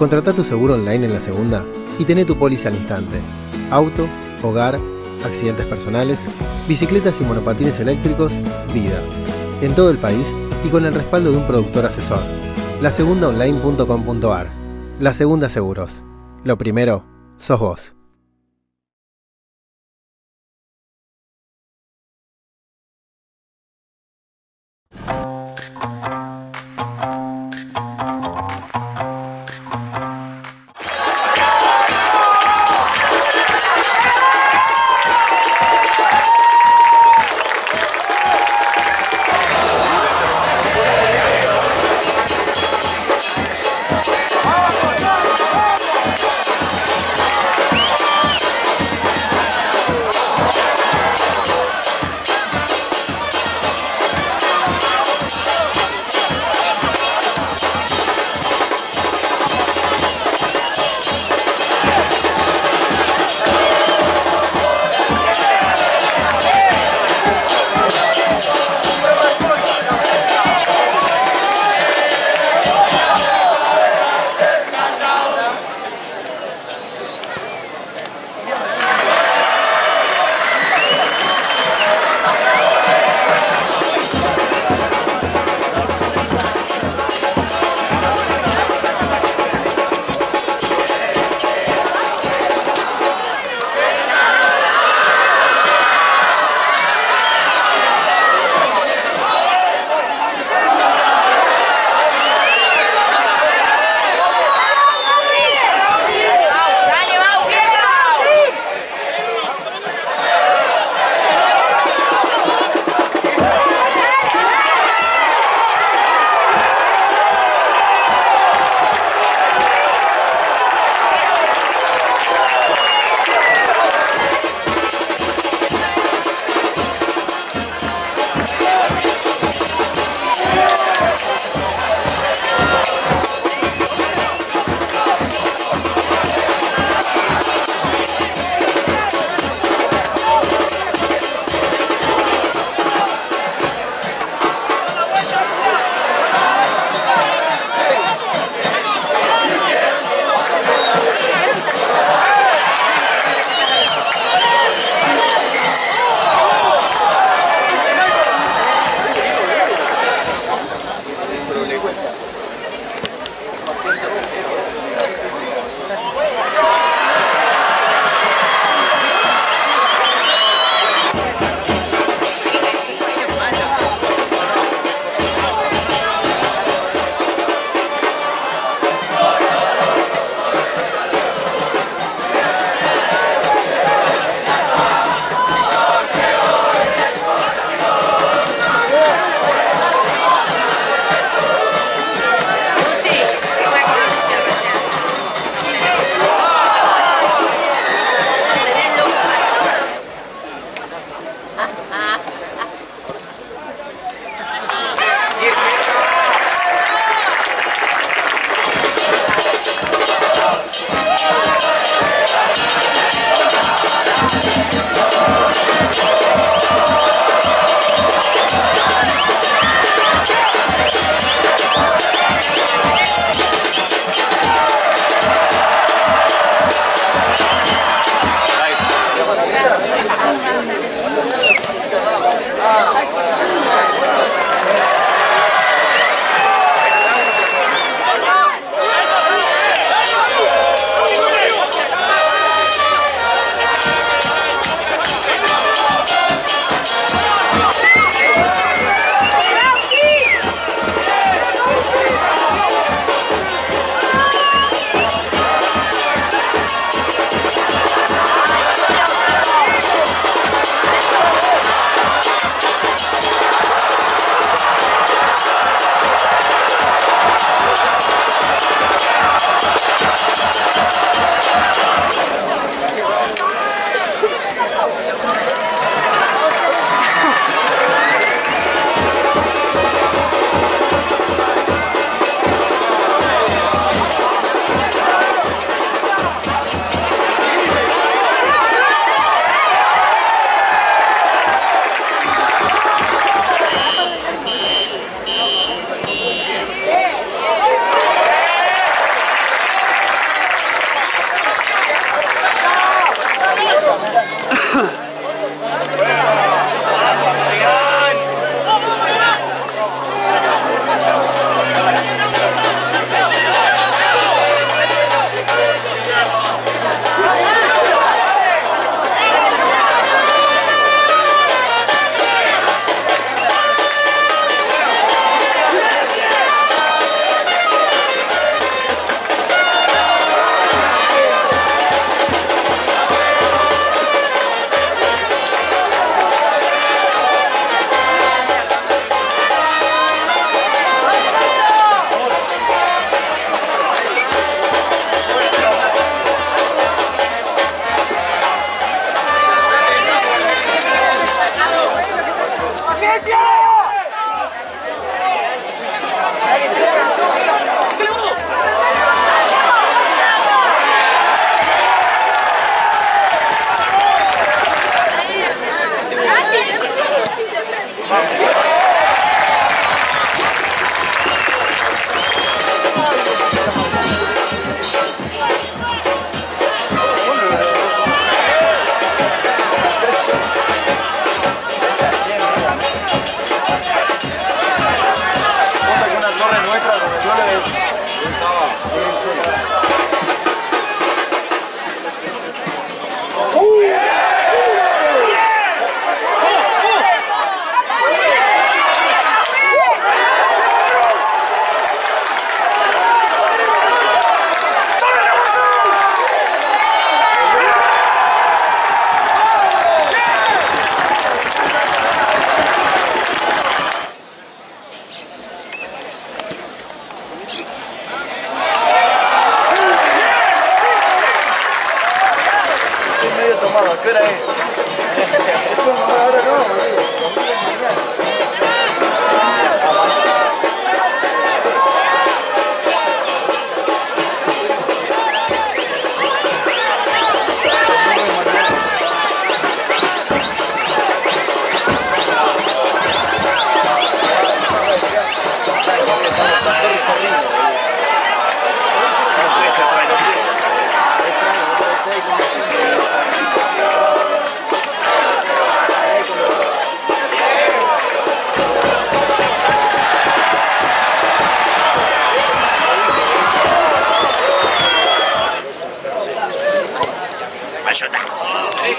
Contrata tu seguro online en la segunda y tené tu póliza al instante. Auto, hogar, accidentes personales, bicicletas y monopatines eléctricos, vida. En todo el país y con el respaldo de un productor asesor. Lasegundaonline.com.ar La Segunda Seguros. Lo primero, sos vos.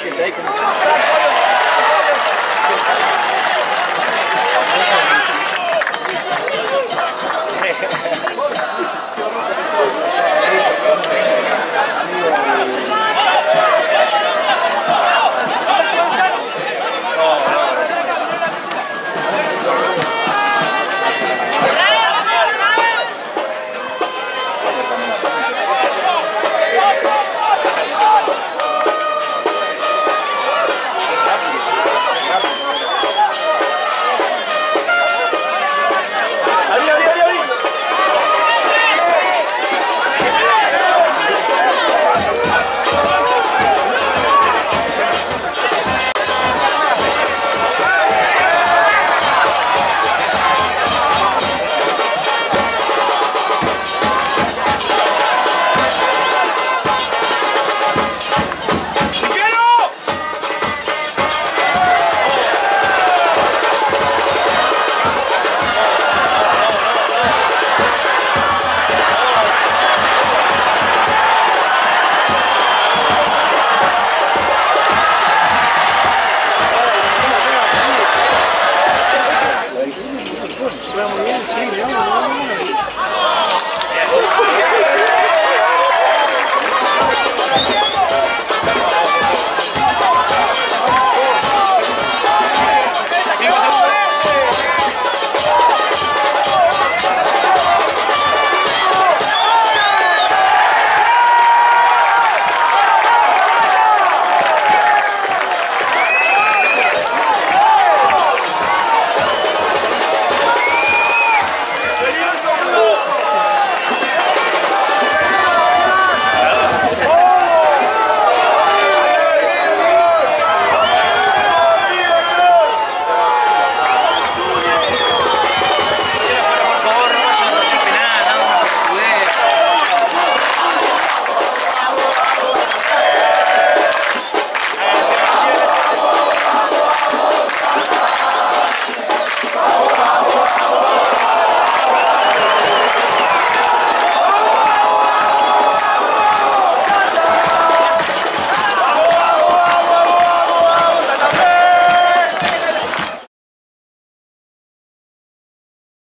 Take it.